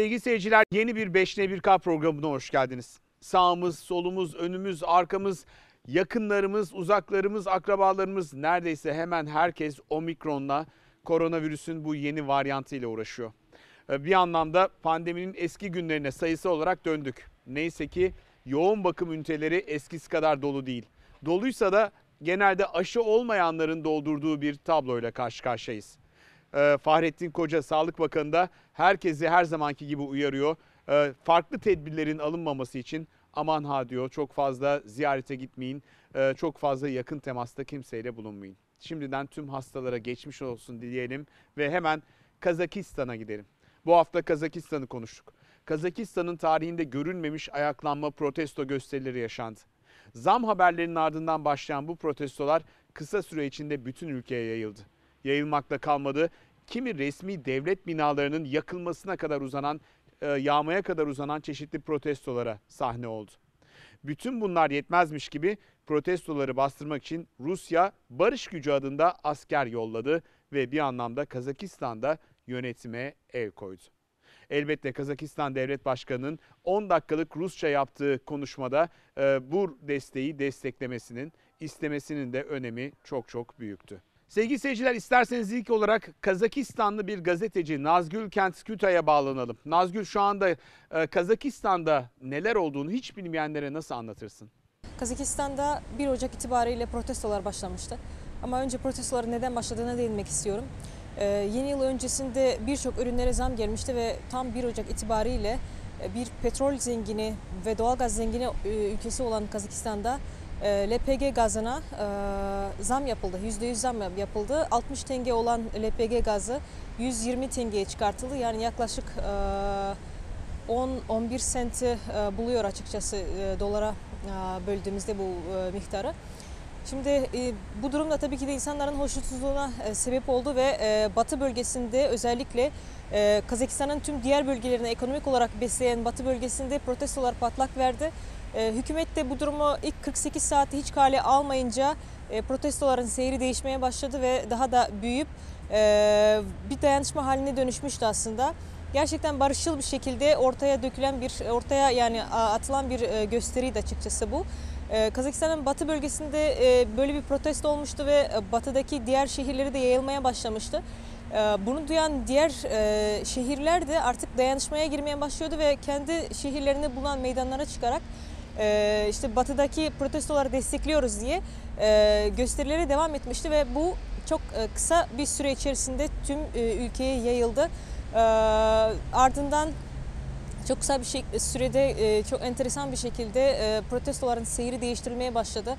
Sevgili seyirciler yeni bir 5'ne 1K programına hoş geldiniz. Sağımız, solumuz, önümüz, arkamız, yakınlarımız, uzaklarımız, akrabalarımız neredeyse hemen herkes omikronla koronavirüsün bu yeni varyantıyla uğraşıyor. Ee, Bir anlamda pandeminin eski günlerine sayısı olarak döndük. Neyse ki yoğun bakım üniteleri eskisi kadar dolu değil. Doluysa da genelde aşı olmayanların doldurduğu bir tabloyla karşı karşıyayız. Ee, Fahrettin Koca Sağlık Bakanı da herkesi her zamanki gibi uyarıyor. Ee, farklı tedbirlerin alınmaması için aman ha diyor çok fazla ziyarete gitmeyin, ee, çok fazla yakın temasta kimseyle bulunmayın. Şimdiden tüm hastalara geçmiş olsun dileyelim ve hemen Kazakistan'a gidelim. Bu hafta Kazakistan'ı konuştuk. Kazakistan'ın tarihinde görülmemiş ayaklanma protesto gösterileri yaşandı. Zam haberlerinin ardından başlayan bu protestolar kısa süre içinde bütün ülkeye yayıldı. Yayılmakla kalmadı. Kimi resmi devlet binalarının yakılmasına kadar uzanan, e, yağmaya kadar uzanan çeşitli protestolara sahne oldu. Bütün bunlar yetmezmiş gibi protestoları bastırmak için Rusya barış gücü adında asker yolladı ve bir anlamda Kazakistan'da yönetime el koydu. Elbette Kazakistan Devlet Başkanı'nın 10 dakikalık Rusça yaptığı konuşmada e, bu desteği desteklemesinin, istemesinin de önemi çok çok büyüktü. Sevgili seyirciler isterseniz ilk olarak Kazakistanlı bir gazeteci Nazgül Kent Kütay'a bağlanalım. Nazgül şu anda e, Kazakistan'da neler olduğunu hiç bilmeyenlere nasıl anlatırsın? Kazakistan'da 1 Ocak itibariyle protestolar başlamıştı. Ama önce protestoların neden başladığına değinmek istiyorum. Ee, yeni yıl öncesinde birçok ürünlere zam gelmişti ve tam 1 Ocak itibariyle e, bir petrol zengini ve doğalgaz zengini e, ülkesi olan Kazakistan'da LPG gazına e, zam yapıldı. %100 zam yapıldı. 60 tenge olan LPG gazı 120 tengeye çıkartıldı. Yani yaklaşık e, 10-11 senti e, buluyor açıkçası e, dolara e, böldüğümüzde bu e, miktarı. Şimdi e, bu durumda tabii ki de insanların hoşnutsuzluğuna e, sebep oldu ve e, Batı bölgesinde özellikle e, Kazakistan'ın tüm diğer bölgelerini ekonomik olarak besleyen Batı bölgesinde protestolar patlak verdi. E, hükümet de bu durumu ilk 48 saati hiç kale almayınca e, protestoların seyri değişmeye başladı ve daha da büyüyüp e, bir dayanışma haline dönüşmüştü aslında gerçekten barışçıl bir şekilde ortaya dökülen bir ortaya yani atılan bir e, gösteriydi açıkçası bu. Kazakistan'ın batı bölgesinde böyle bir protesto olmuştu ve batıdaki diğer şehirleri de yayılmaya başlamıştı. Bunu duyan diğer şehirler de artık dayanışmaya girmeye başlıyordu ve kendi şehirlerinde bulunan meydanlara çıkarak işte batıdaki protestoları destekliyoruz diye gösterilere devam etmişti ve bu çok kısa bir süre içerisinde tüm ülkeye yayıldı. Ardından çok kısa bir şey, sürede çok enteresan bir şekilde protestoların seyri değiştirilmeye başladı.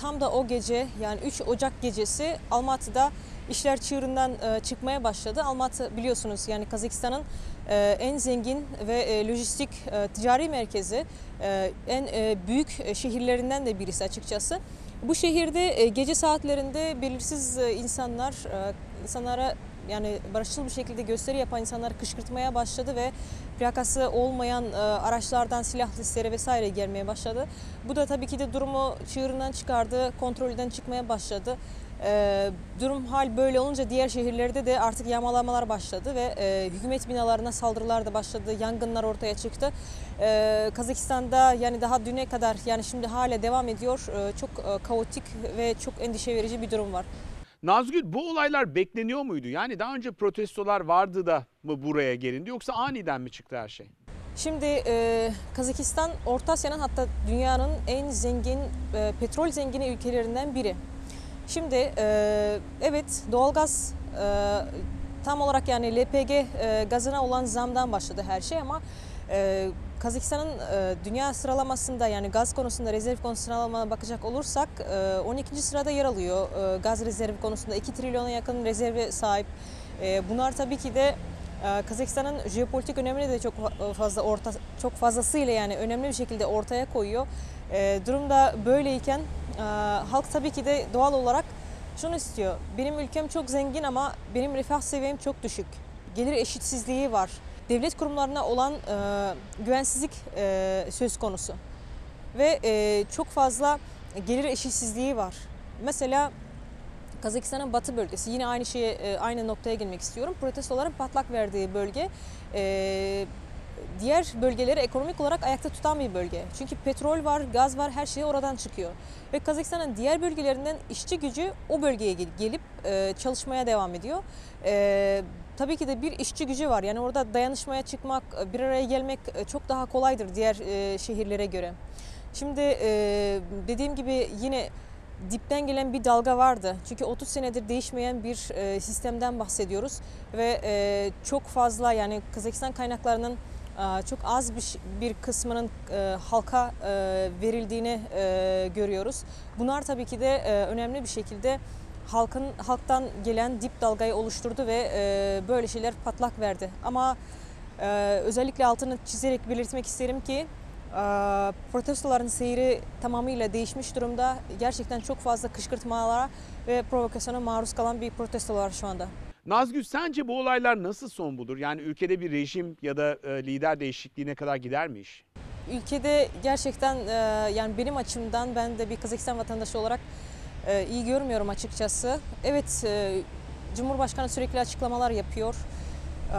Tam da o gece yani 3 Ocak gecesi Almatı'da işler çığırından çıkmaya başladı. Almatı biliyorsunuz yani Kazakistan'ın en zengin ve lojistik ticari merkezi, en büyük şehirlerinden de birisi açıkçası. Bu şehirde gece saatlerinde belirsiz insanlar insanlara yani barışçıl bir şekilde gösteri yapan insanları kışkırtmaya başladı ve plakası olmayan e, araçlardan silah listeleri vesaire gelmeye başladı. Bu da tabii ki de durumu çığırından çıkardı, kontrolden çıkmaya başladı. E, durum hal böyle olunca diğer şehirlerde de artık yağmalamalar başladı ve e, hükümet binalarına saldırılar da başladı, yangınlar ortaya çıktı. Kazakistan'da yani daha düne kadar yani şimdi hala devam ediyor çok kaotik ve çok endişe verici bir durum var. Nazgül bu olaylar bekleniyor muydu? Yani daha önce protestolar vardı da mı buraya gelindi yoksa aniden mi çıktı her şey? Şimdi e, Kazakistan Orta Asya'nın hatta dünyanın en zengin e, petrol zengini ülkelerinden biri. Şimdi e, evet doğalgaz e, tam olarak yani LPG e, gazına olan zamdan başladı her şey ama e, Kazakistan'ın e, dünya sıralamasında yani gaz konusunda rezerv konusunda sıralamana bakacak olursak e, 12. sırada yer alıyor e, gaz rezervi konusunda 2 trilyona yakın rezerve sahip. E, bunlar tabii ki de e, Kazakistan'ın jeopolitik önemini de çok fazla orta çok fazlasıyla yani önemli bir şekilde ortaya koyuyor. E, durumda böyleyken e, halk tabii ki de doğal olarak şunu istiyor. Benim ülkem çok zengin ama benim refah seviyem çok düşük. Gelir eşitsizliği var devlet kurumlarına olan e, güvensizlik e, söz konusu. Ve e, çok fazla gelir eşitsizliği var. Mesela Kazakistan'ın batı bölgesi yine aynı şeye e, aynı noktaya gelmek istiyorum. Protestoların patlak verdiği bölge e, diğer bölgeleri ekonomik olarak ayakta tutan bir bölge. Çünkü petrol var, gaz var, her şey oradan çıkıyor. Ve Kazakistan'ın diğer bölgelerinden işçi gücü o bölgeye gel- gelip e, çalışmaya devam ediyor. Tabii ki de bir işçi gücü var. Yani orada dayanışmaya çıkmak, e, bir araya gelmek e, çok daha kolaydır diğer e, şehirlere göre. Şimdi dediğim gibi yine dipten gelen bir dalga vardı. Çünkü 30 senedir değişmeyen bir sistemden bahsediyoruz ve çok fazla yani Kazakistan kaynaklarının çok az bir, kısmının halka verildiğini görüyoruz. Bunlar tabii ki de önemli bir şekilde halkın halktan gelen dip dalgayı oluşturdu ve e, böyle şeyler patlak verdi. Ama e, özellikle altını çizerek belirtmek isterim ki e, protestoların seyri tamamıyla değişmiş durumda. Gerçekten çok fazla kışkırtmalara ve provokasyona maruz kalan bir protesto var şu anda. Nazgül sence bu olaylar nasıl son bulur? Yani ülkede bir rejim ya da e, lider değişikliğine kadar gider mi iş? Ülkede gerçekten e, yani benim açımdan ben de bir Kazakistan vatandaşı olarak e, iyi görmüyorum açıkçası. Evet e, Cumhurbaşkanı sürekli açıklamalar yapıyor. E,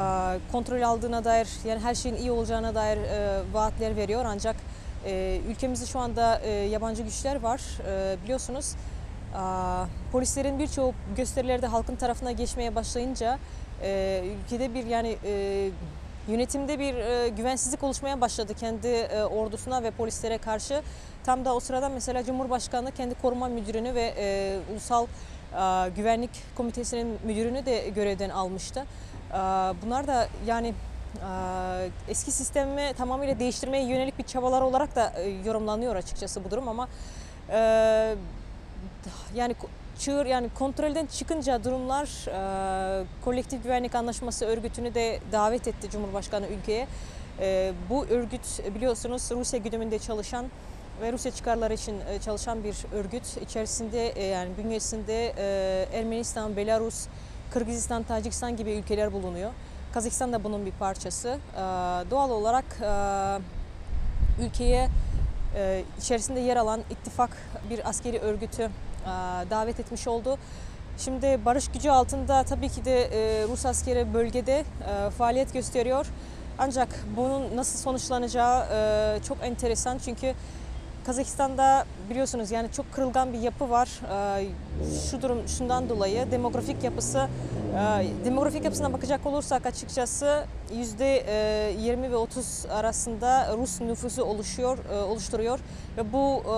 kontrol aldığına dair yani her şeyin iyi olacağına dair e, vaatler veriyor ancak e, ülkemizde şu anda e, yabancı güçler var biliyorsunuz. Polislerin birçoğu gösterilerde halkın tarafına geçmeye başlayınca ülkede bir yani Yönetimde bir güvensizlik oluşmaya başladı kendi ordusuna ve polislere karşı. Tam da o sırada mesela Cumhurbaşkanı kendi koruma müdürünü ve e, Ulusal e, Güvenlik Komitesi'nin müdürünü de görevden almıştı. E, bunlar da yani e, eski sistemi tamamıyla değiştirmeye yönelik bir çabalar olarak da e, yorumlanıyor açıkçası bu durum ama e, yani çığır yani kontrolden çıkınca durumlar e, kolektif güvenlik anlaşması örgütünü de davet etti Cumhurbaşkanı ülkeye. E, bu örgüt biliyorsunuz Rusya güdümünde çalışan ve Rusya çıkarları için e, çalışan bir örgüt. İçerisinde e, yani bünyesinde e, Ermenistan, Belarus, Kırgızistan, Tacikistan gibi ülkeler bulunuyor. Kazakistan da bunun bir parçası. Doğal olarak ülkeye içerisinde yer alan ittifak bir askeri örgütü davet etmiş oldu. Şimdi barış gücü altında tabii ki de Rus askeri bölgede faaliyet gösteriyor. Ancak bunun nasıl sonuçlanacağı çok enteresan çünkü Kazakistan'da biliyorsunuz yani çok kırılgan bir yapı var. E, şu durum şundan dolayı demografik yapısı e, demografik yapısına bakacak olursak açıkçası yüzde e, 20 ve 30 arasında Rus nüfusu oluşuyor, e, oluşturuyor ve bu e,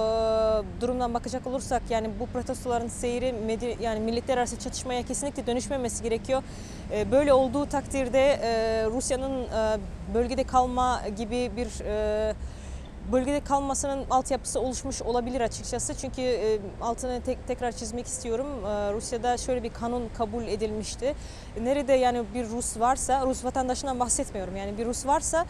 durumdan bakacak olursak yani bu protestoların seyri yani milletler arası çatışmaya kesinlikle dönüşmemesi gerekiyor. E, Böyle olduğu takdirde e, Rusya'nın e, bölgede kalma gibi bir e, bölgede kalmasının altyapısı oluşmuş olabilir açıkçası. Çünkü e, altını tek, tekrar çizmek istiyorum. E, Rusya'da şöyle bir kanun kabul edilmişti. Nerede yani bir Rus varsa, Rus vatandaşından bahsetmiyorum. Yani bir Rus varsa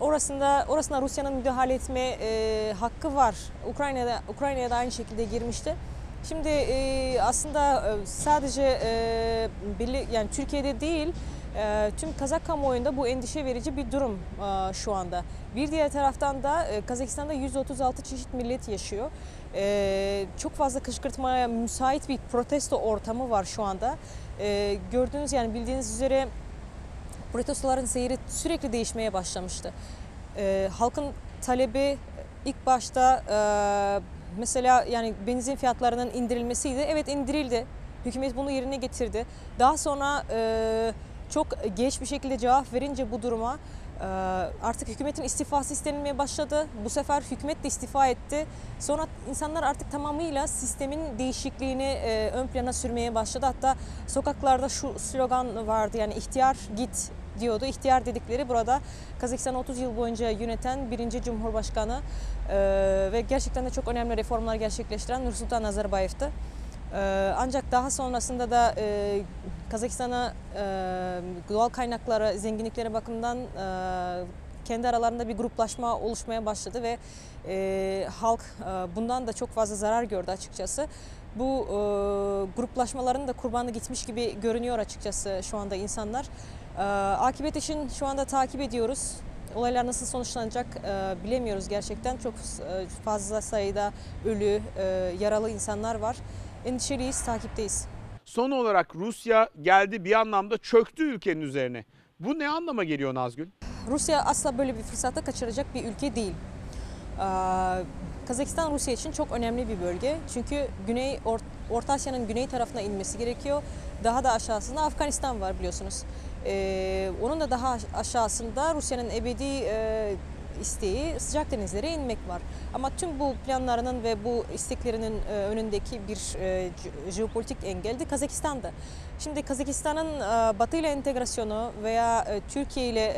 orasında orasına Rusya'nın müdahale etme e, hakkı var. Ukrayna'da Ukrayna'ya da aynı şekilde girmişti. Şimdi aslında sadece e, yani Türkiye'de değil e, tüm Kazak kamuoyunda bu endişe verici bir durum e, şu anda. Bir diğer taraftan da e, Kazakistan'da 136 çeşit millet yaşıyor. E, çok fazla kışkırtmaya müsait bir protesto ortamı var şu anda. E, gördüğünüz yani bildiğiniz üzere protestoların seyri sürekli değişmeye başlamıştı. Halkın talebi ilk başta e, mesela yani benzin fiyatlarının indirilmesiydi. Evet indirildi. Hükümet bunu yerine getirdi. Daha sonra e, çok geç bir şekilde cevap verince bu duruma e, artık hükümetin istifası istenilmeye başladı. Bu sefer hükümet de istifa etti. Sonra insanlar artık tamamıyla sistemin değişikliğini e, ön plana sürmeye başladı. Hatta sokaklarda şu slogan vardı yani ihtiyar git diyordu. İhtiyar dedikleri burada Kazakistan 30 yıl boyunca yöneten birinci Cumhurbaşkanı e, ve gerçekten de çok önemli reformlar gerçekleştiren Nursultan Nazarbayev'tı. E, ancak daha sonrasında da e, Kazakistan'a e, doğal kaynakları, zenginlikleri bakımından e, kendi aralarında bir gruplaşma oluşmaya başladı ve halk bundan da çok fazla zarar gördü açıkçası. Bu gruplaşmaların da kurbanı gitmiş gibi görünüyor açıkçası şu anda insanlar. E, için şu anda takip ediyoruz. Olaylar nasıl sonuçlanacak e, bilemiyoruz gerçekten. Çok e, fazla sayıda ölü, e, yaralı insanlar var. Endişeliyiz, takipteyiz. Son olarak Rusya geldi bir anlamda çöktü ülkenin üzerine. Bu ne anlama geliyor Nazgül? Rusya asla böyle bir fırsatı kaçıracak bir ülke değil. Ee, Kazakistan Rusya için çok önemli bir bölge. Çünkü Güney Or- Orta Asya'nın güney tarafına inmesi gerekiyor. Daha da aşağısında Afganistan var biliyorsunuz. Ee, onun da daha aşağısında Rusya'nın ebedi e, isteği sıcak denizlere inmek var. Ama tüm bu planlarının ve bu isteklerinin e, önündeki bir e, je- jeopolitik engel de Kazakistan'da. Şimdi Kazakistan'ın e, Batı ile entegrasyonu veya Türkiye ile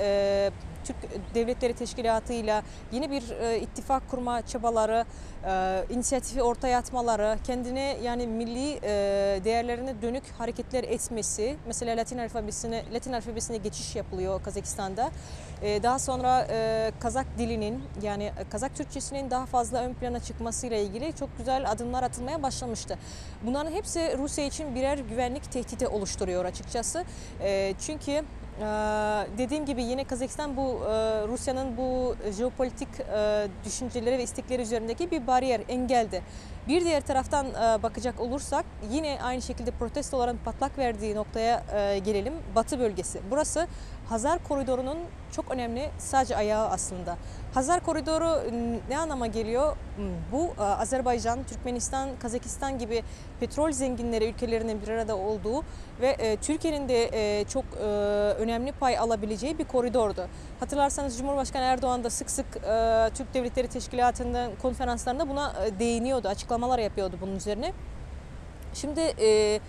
Türk Devletleri Teşkilatı ile yeni bir e, ittifak kurma çabaları, e, inisiyatifi ortaya atmaları, kendine yani milli e, değerlerine dönük hareketler etmesi, mesela Latin alfabesine Latin alfabesine geçiş yapılıyor Kazakistan'da. E, daha sonra e, Kazak dilinin yani Kazak Türkçesinin daha fazla ön plana çıkmasıyla ilgili çok güzel adımlar atılmaya başlamıştı. Bunların hepsi Rusya için birer güvenlik tehdidi oluşturuyor açıkçası. E, çünkü e, dediğim gibi yine Kazakistan bu e, Rusya'nın bu jeopolitik e, düşünceleri ve istekleri üzerindeki bir bariyer, engeldi. Bir diğer taraftan e, bakacak olursak yine aynı şekilde protestoların patlak verdiği noktaya e, gelelim. Batı bölgesi. Burası Hazar koridorunun çok önemli sadece ayağı aslında. Hazar koridoru ne anlama geliyor? Hmm, Bu e, Azerbaycan, Türkmenistan, Kazakistan gibi petrol zenginleri ülkelerinin bir arada olduğu ve e, Türkiye'nin de e, çok önemli pay alabileceği bir koridordu. Hatırlarsanız Cumhurbaşkanı Erdoğan da sık sık Türk Devletleri Teşkilatı'nın konferanslarında buna değiniyordu, açıklamalar yapıyordu bunun üzerine. Şimdi e,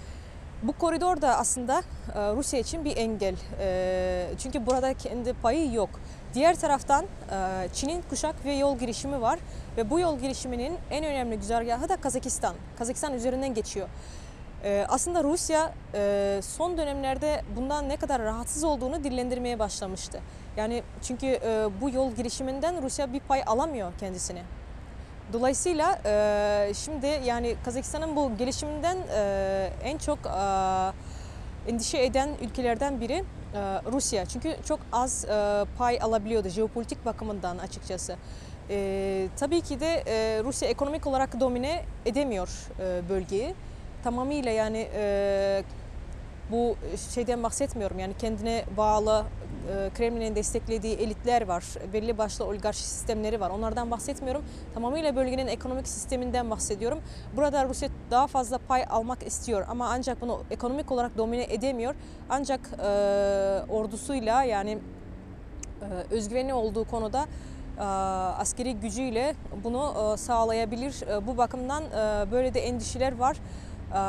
bu koridor da aslında e, Rusya için bir engel. E, çünkü burada kendi payı yok. Diğer taraftan e, Çin'in kuşak ve yol girişimi var ve bu yol girişiminin en önemli güzergahı da Kazakistan. Kazakistan üzerinden geçiyor. Aslında Rusya son dönemlerde bundan ne kadar rahatsız olduğunu dillendirmeye başlamıştı. Yani çünkü bu yol girişiminden Rusya bir pay alamıyor kendisine. Dolayısıyla e, şimdi yani Kazakistan'ın bu gelişiminden e, en çok e, endişe eden ülkelerden biri e, Rusya. Çünkü çok az e, pay alabiliyordu jeopolitik bakımından açıkçası. E, tabii ki de e, Rusya ekonomik olarak domine edemiyor e, bölgeyi. Tamamıyla yani e, bu şeyden bahsetmiyorum yani kendine bağlı e, Kremlin'in desteklediği elitler var, belli başlı oligarşi sistemleri var. Onlardan bahsetmiyorum. Tamamıyla bölgenin ekonomik sisteminden bahsediyorum. Burada Rusya daha fazla pay almak istiyor ama ancak bunu ekonomik olarak domine edemiyor. Ancak e, ordusuyla yani e, özgüveni olduğu konuda e, askeri gücüyle bunu e, sağlayabilir. Bu bakımdan böyle de endişeler var. E,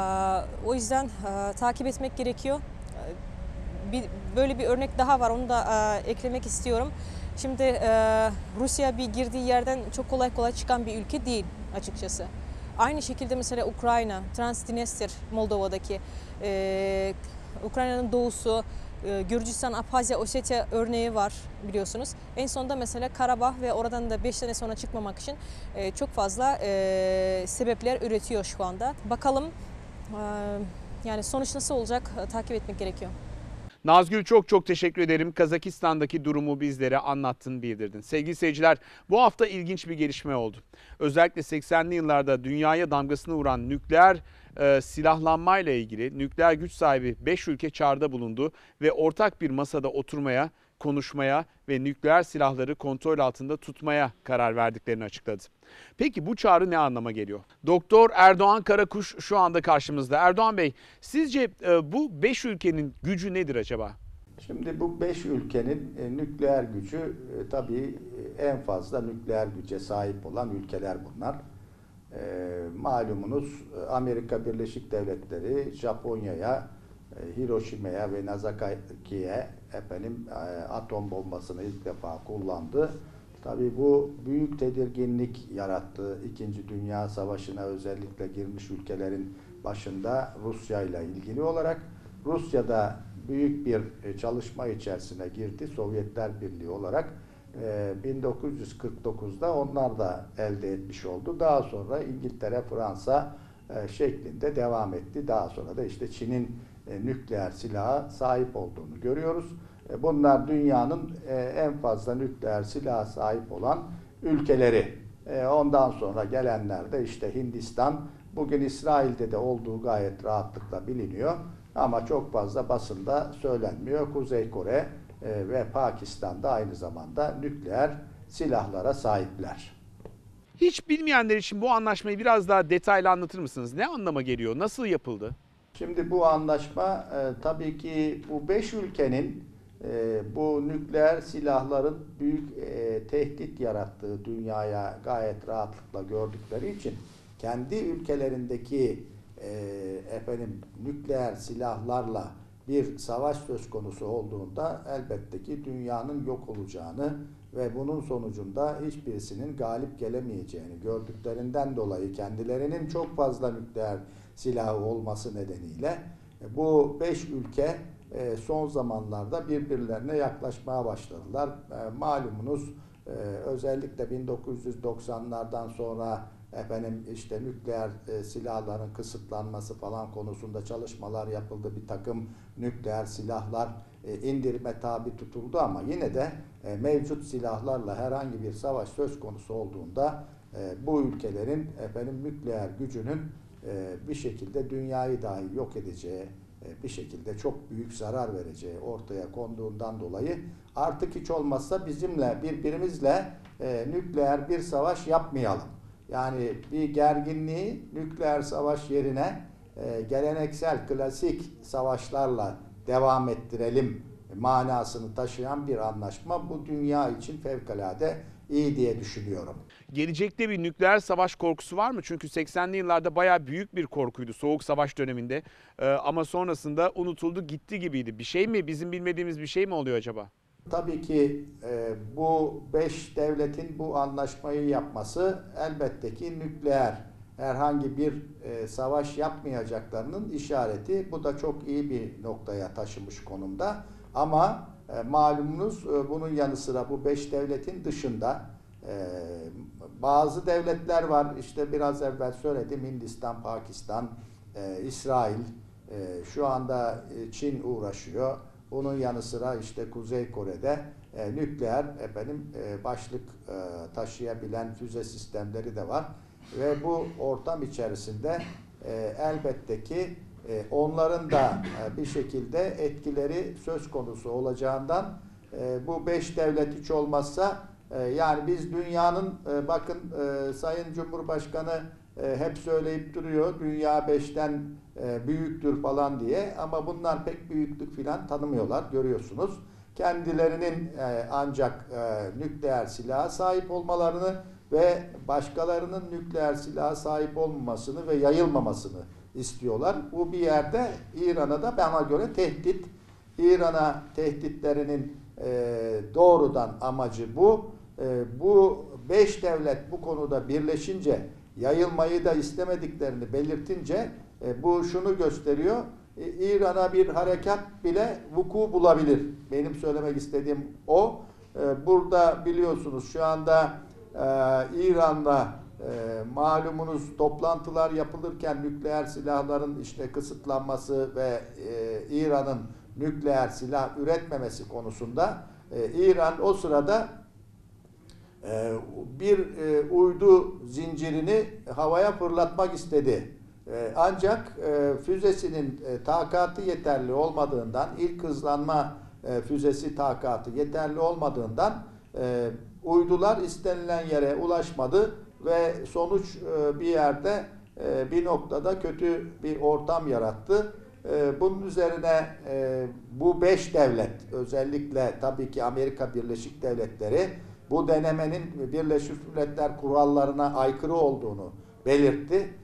o yüzden e, takip etmek gerekiyor. E, bir, böyle bir örnek daha var onu da e, eklemek istiyorum. Şimdi e, Rusya bir girdiği yerden çok kolay kolay çıkan bir ülke değil açıkçası. Aynı şekilde mesela Ukrayna, Transdnester Moldova'daki, e, Ukrayna'nın doğusu, e, Gürcistan, Abhazya, Ossetya örneği var biliyorsunuz. En sonunda mesela Karabağ ve oradan da 5 sene sonra çıkmamak için e, çok fazla e, sebepler üretiyor şu anda. Bakalım yani sonuç nasıl olacak e, takip etmek gerekiyor. Nazgül çok çok teşekkür ederim. Kazakistan'daki durumu bizlere anlattın, bildirdin. Sevgili seyirciler, bu hafta ilginç bir gelişme oldu. Özellikle 80'li yıllarda dünyaya damgasını vuran nükleer e, silahlanmayla ilgili nükleer güç sahibi 5 ülke çağrıda bulundu ve ortak bir masada oturmaya, konuşmaya ve nükleer silahları kontrol altında tutmaya karar verdiklerini açıkladı. Peki bu çağrı ne anlama geliyor? Doktor Erdoğan Karakuş şu anda karşımızda. Erdoğan Bey, sizce e, bu 5 ülkenin gücü nedir acaba? Şimdi bu beş ülkenin e, nükleer gücü e, tabii en fazla nükleer güce sahip olan ülkeler bunlar. Malumunuz Amerika Birleşik Devletleri Japonya'ya, Hiroşima'ya ve Nagasaki'ye efendim e, atom bombasını ilk defa kullandı. Tabii bu büyük tedirginlik yarattı. İkinci Dünya Savaşı'na özellikle girmiş ülkelerin başında Rusya ile ilgili olarak Rusya'da büyük bir e, çalışma içerisine girdi. Sovyetler Birliği olarak e, 1949'da onlar da elde etmiş oldu. Daha sonra İngiltere, Fransa e, şeklinde devam etti. Daha sonra da işte Çin'in e, nükleer silaha sahip olduğunu görüyoruz. E, Bunlar dünyanın e, en fazla nükleer silaha sahip olan ülkeleri. Ondan sonra gelenler de işte Hindistan Bugün İsrail'de de olduğu gayet rahatlıkla biliniyor. Ama çok fazla basında söylenmiyor. Kuzey Kore ve Pakistan'da aynı zamanda nükleer silahlara sahipler. Hiç bilmeyenler için bu anlaşmayı biraz daha detaylı anlatır mısınız? Ne anlama geliyor? Nasıl yapıldı? Şimdi bu anlaşma e, tabii ki bu beş ülkenin e, bu nükleer silahların büyük e, tehdit yarattığı dünyaya gayet rahatlıkla gördükleri için kendi ülkelerindeki e, efendim nükleer silahlarla bir savaş söz konusu olduğunda elbette ki dünyanın yok olacağını ve bunun sonucunda hiçbirisinin galip gelemeyeceğini gördüklerinden dolayı kendilerinin çok fazla nükleer silahı olması nedeniyle e, bu beş ülke e, son zamanlarda birbirlerine yaklaşmaya başladılar. E, Malumunuz özellikle 1990'lardan sonra efendim işte nükleer silahların kısıtlanması falan konusunda çalışmalar yapıldı. Bir takım nükleer silahlar e, indirime tabi tutuldu ama yine de mevcut silahlarla herhangi bir savaş söz konusu olduğunda bu ülkelerin efendim nükleer gücünün bir şekilde dünyayı dahi yok edeceği, e, bir şekilde çok büyük zarar vereceği ortaya konduğundan dolayı artık hiç olmazsa bizimle birbirimizle e, nükleer bir savaş yapmayalım. Yani bir gerginliği nükleer savaş yerine e, geleneksel klasik savaşlarla devam ettirelim manasını taşıyan bir anlaşma bu dünya için fevkalade iyi diye düşünüyorum. Gelecekte bir nükleer savaş korkusu var mı? Çünkü 80'li yıllarda bayağı büyük bir korkuydu Soğuk Savaş döneminde. Ee, ama sonrasında unutuldu gitti gibiydi. Bir şey mi? Bizim bilmediğimiz bir şey mi oluyor acaba? Tabii ki e, bu beş devletin bu anlaşmayı yapması elbette ki nükleer herhangi bir e, savaş yapmayacaklarının işareti. Bu da çok iyi bir noktaya taşımış konumda. Ama e, malumunuz e, bunun yanı sıra bu beş devletin dışında e, bazı devletler var. İşte biraz evvel söyledim Hindistan, Pakistan, e, İsrail, e, şu anda e, Çin uğraşıyor. Bunun yanı sıra işte Kuzey Kore'de e, nükleer efendim e, başlık e, taşıyabilen füze sistemleri de var ve bu ortam içerisinde e, elbette ki e, onların da e, bir şekilde etkileri söz konusu olacağından e, bu beş devlet hiç olmazsa yani biz dünyanın bakın Sayın Cumhurbaşkanı hep söyleyip duruyor dünya beşten büyüktür falan diye ama bunlar pek büyüklük filan tanımıyorlar görüyorsunuz. Kendilerinin ancak nükleer silaha sahip olmalarını ve başkalarının nükleer silaha sahip olmamasını ve yayılmamasını istiyorlar. Bu bir yerde İran'a da bana göre tehdit. İran'a tehditlerinin e, doğrudan amacı bu. E, bu beş devlet bu konuda birleşince yayılmayı da istemediklerini belirtince e, bu şunu gösteriyor. E, İran'a bir harekat bile vuku bulabilir. Benim söylemek istediğim o. E, burada biliyorsunuz şu anda e, İran'la e, malumunuz toplantılar yapılırken nükleer silahların işte kısıtlanması ve e, İran'ın nükleer silah üretmemesi konusunda e, İran o sırada e, bir e, uydu zincirini havaya fırlatmak istedi. E, ancak e, füzesinin e, takatı yeterli olmadığından, ilk hızlanma e, füzesi takatı yeterli olmadığından e, uydular istenilen yere ulaşmadı ve sonuç e, bir yerde e, bir noktada kötü bir ortam yarattı. E, bunun üzerine bu beş devlet özellikle tabii ki Amerika Birleşik Devletleri bu denemenin Birleşmiş Milletler kurallarına aykırı olduğunu belirtti.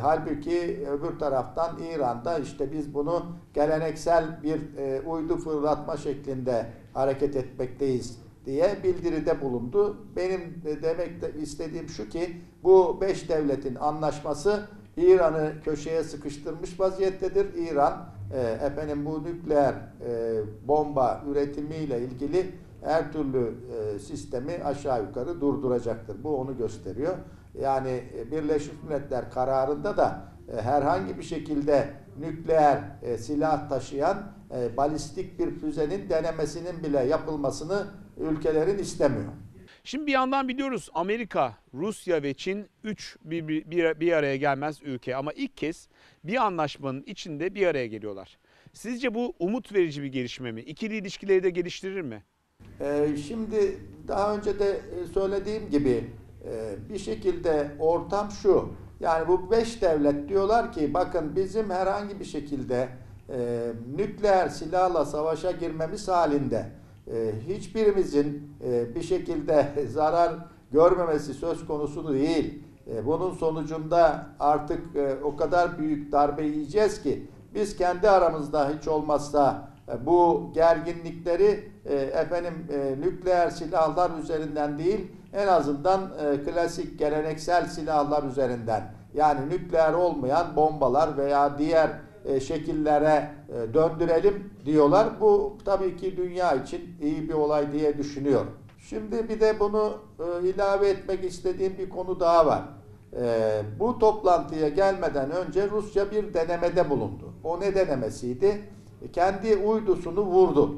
Halbuki öbür taraftan İran'da işte biz bunu geleneksel bir e, uydu fırlatma şeklinde hareket etmekteyiz diye bildiride bulundu. Benim de demek de istediğim şu ki bu beş devletin anlaşması İran'ı köşeye sıkıştırmış vaziyettedir. İran e, efendim bu nükleer e, bomba üretimiyle ilgili her türlü e, sistemi aşağı yukarı durduracaktır. Bu onu gösteriyor. Yani e, Birleşmiş Milletler kararında da e, herhangi bir şekilde nükleer e, silah taşıyan e, balistik bir füzenin denemesinin bile yapılmasını ülkelerin istemiyor. Şimdi bir yandan biliyoruz Amerika, Rusya ve Çin 3 bir, bir, bir, araya gelmez ülke ama ilk kez bir anlaşmanın içinde bir araya geliyorlar. Sizce bu umut verici bir gelişme mi? İkili ilişkileri de geliştirir mi? Ee, şimdi daha önce de e, söylediğim gibi e, bir şekilde ortam şu. Yani bu beş devlet diyorlar ki bakın bizim herhangi bir şekilde e, nükleer silahla savaşa girmemiz halinde e, hiçbirimizin e, bir şekilde zarar görmemesi söz konusu değil. E, bunun sonucunda artık e, o kadar büyük darbe yiyeceğiz ki biz kendi aramızda hiç olmazsa e, bu gerginlikleri e, efendim e, nükleer silahlar üzerinden değil en azından e, klasik geleneksel silahlar üzerinden yani nükleer olmayan bombalar veya diğer e, şekillere e, döndürelim diyorlar. Bu tabii ki dünya için iyi bir olay diye düşünüyorum. Şimdi bir de bunu e, ilave etmek istediğim bir konu daha var. Bu toplantıya gelmeden önce Rusya bir denemede bulundu. O ne denemesiydi? Kendi uydusunu vurdu.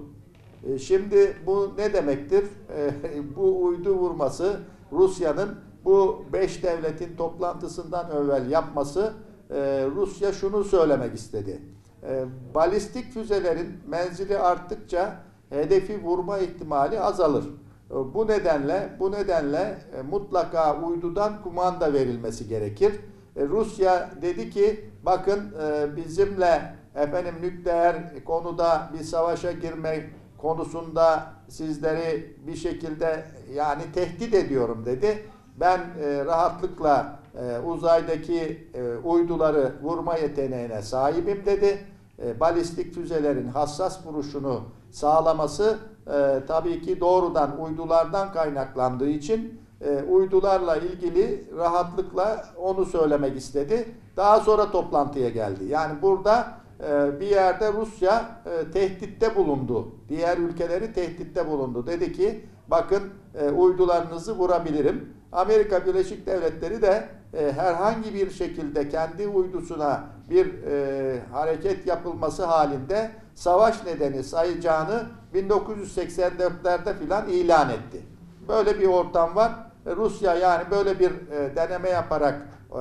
Şimdi bu ne demektir? Bu uydu vurması Rusya'nın bu beş devletin toplantısından evvel yapması e, Rusya şunu söylemek istedi. E, balistik füzelerin menzili arttıkça hedefi vurma ihtimali azalır. E, bu nedenle bu nedenle e, mutlaka uydudan kumanda verilmesi gerekir. Rusya dedi ki bakın e, bizimle efendim nükleer konuda bir savaşa girme konusunda sizleri bir şekilde yani tehdit ediyorum dedi. Ben e, rahatlıkla e, uzaydaki e, uyduları vurma yeteneğine sahibim dedi. E, balistik füzelerin hassas vuruşunu sağlaması e, tabii ki doğrudan uydulardan kaynaklandığı için e, uydularla ilgili rahatlıkla onu söylemek istedi. Daha sonra toplantıya geldi. Yani burada e, bir yerde Rusya e, tehditte bulundu. Diğer ülkeleri tehditte bulundu. Dedi ki bakın e, uydularınızı vurabilirim. Amerika Birleşik Devletleri de e, herhangi bir şekilde kendi uydusuna bir e, hareket yapılması halinde savaş nedeni sayacağını 1984'lerde filan ilan etti. Böyle bir ortam var. E, Rusya yani böyle bir e, deneme yaparak e,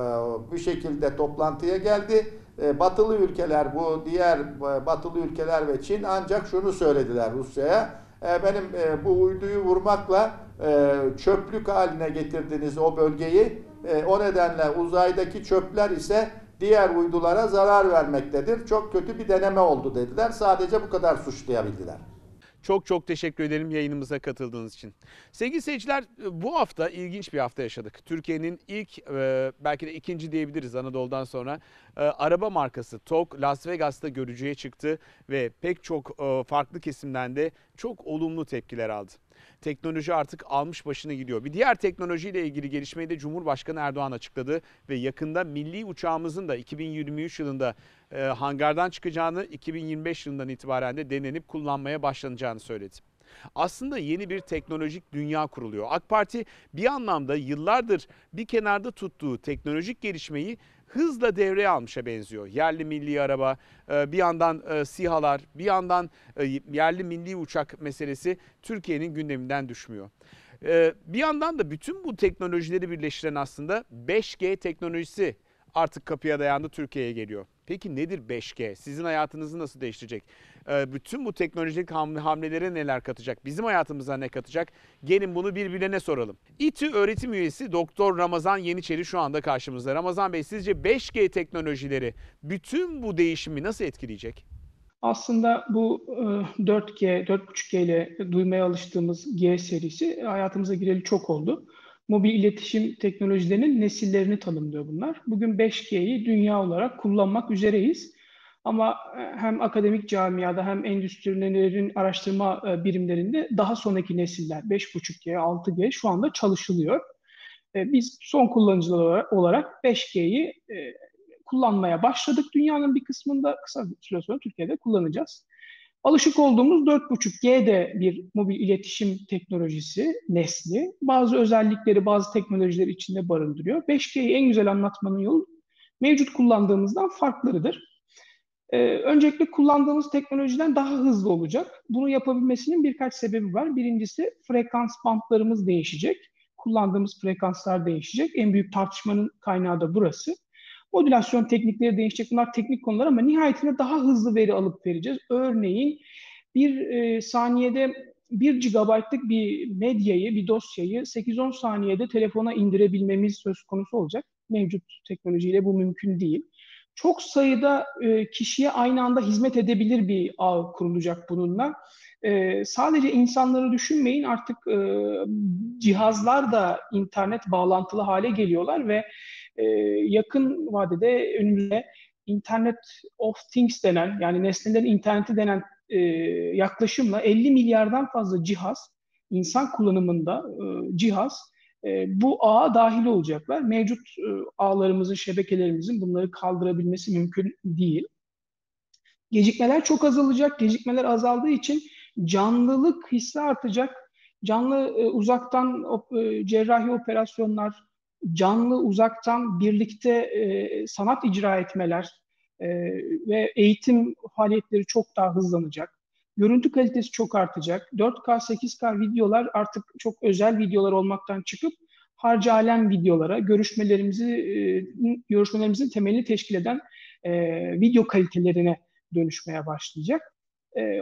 bir şekilde toplantıya geldi. E, batılı ülkeler bu diğer e, batılı ülkeler ve Çin ancak şunu söylediler Rusya'ya. E, benim e, bu uyduyu vurmakla e, çöplük haline getirdiniz o bölgeyi. E, o nedenle uzaydaki çöpler ise diğer uydulara zarar vermektedir. Çok kötü bir deneme oldu dediler. Sadece bu kadar suçlayabildiler. Çok çok teşekkür ederim yayınımıza katıldığınız için. Sevgili seyirciler bu hafta ilginç bir hafta yaşadık. Türkiye'nin ilk e, belki de ikinci diyebiliriz Anadolu'dan sonra e, araba markası TOG Las Vegas'ta görücüye çıktı ve pek çok e, farklı kesimden de çok olumlu tepkiler aldı. Teknoloji artık almış başını gidiyor. Bir diğer teknolojiyle ilgili gelişmeyi de Cumhurbaşkanı Erdoğan açıkladı ve yakında milli uçağımızın da 2023 yılında e, hangardan çıkacağını 2025 yılından itibaren de denenip kullanmaya başlanacağını söyledi. Aslında yeni bir teknolojik dünya kuruluyor. AK Parti bir anlamda yıllardır bir kenarda tuttuğu teknolojik gelişmeyi hızla devreye almışa benziyor. Yerli milli araba, bir yandan SİHA'lar, bir yandan yerli milli uçak meselesi Türkiye'nin gündeminden düşmüyor. Bir yandan da bütün bu teknolojileri birleştiren aslında 5G teknolojisi artık kapıya dayandı Türkiye'ye geliyor. Peki nedir 5G? Sizin hayatınızı nasıl değiştirecek? Ee, bütün bu teknolojik hamlelere neler katacak? Bizim hayatımıza ne katacak? Gelin bunu birbirine soralım. İTÜ öğretim üyesi Doktor Ramazan Yeniçeri şu anda karşımızda. Ramazan Bey sizce 5G teknolojileri bütün bu değişimi nasıl etkileyecek? Aslında bu 4G, e, 4.5G ile duymaya alıştığımız G serisi hayatımıza gireli çok oldu mobil iletişim teknolojilerinin nesillerini tanımlıyor bunlar. Bugün 5G'yi dünya olarak kullanmak üzereyiz. Ama e, hem akademik camiada hem endüstrilerin araştırma e, birimlerinde daha sonraki nesiller 5.5G, 6G şu anda çalışılıyor. E, biz son kullanıcılar olarak 5G'yi kullanmaya başladık. Dünyanın bir kısmında kısa süre sonra Türkiye'de kullanacağız. Alışık olduğumuz 4.5G de bir mobil iletişim teknolojisi nesli. Bazı özellikleri, bazı teknolojileri içinde barındırıyor. 5G'yi en güzel anlatmanın yolu mevcut kullandığımızdan farklarıdır. Ee, öncelikle kullandığımız teknolojiden daha hızlı olacak. Bunu yapabilmesinin birkaç sebebi var. Birincisi frekans bantlarımız değişecek. Kullandığımız frekanslar değişecek. En büyük tartışmanın kaynağı da burası. Modülasyon teknikleri değişecek. Bunlar teknik konular ama nihayetinde daha hızlı veri alıp vereceğiz. Örneğin bir e, saniyede 1 GB'lık bir medyayı, bir dosyayı 8-10 saniyede telefona indirebilmemiz söz konusu olacak. Mevcut teknolojiyle bu mümkün değil. Çok sayıda e, kişiye aynı anda hizmet edebilir bir ağ kurulacak bununla. E, sadece insanları düşünmeyin artık e, cihazlar da internet bağlantılı hale geliyorlar ve e, yakın vadede önümüzde Internet of Things denen yani nesnelerin interneti denen e, yaklaşımla 50 milyardan fazla cihaz, insan kullanımında e, cihaz e, bu ağa dahil olacaklar. Mevcut e, ağlarımızın, şebekelerimizin bunları kaldırabilmesi mümkün değil. Gecikmeler çok azalacak. Gecikmeler azaldığı için canlılık hissi artacak. Canlı e, uzaktan e, cerrahi operasyonlar, canlı uzaktan birlikte e, sanat icra etmeler e, ve eğitim faaliyetleri çok daha hızlanacak. Görüntü kalitesi çok artacak. 4K, 8K videolar artık çok özel videolar olmaktan çıkıp harcı alem videolara, görüşmelerimizi, e, görüşmelerimizin temelini teşkil eden e, video kalitelerine dönüşmeye başlayacak. E,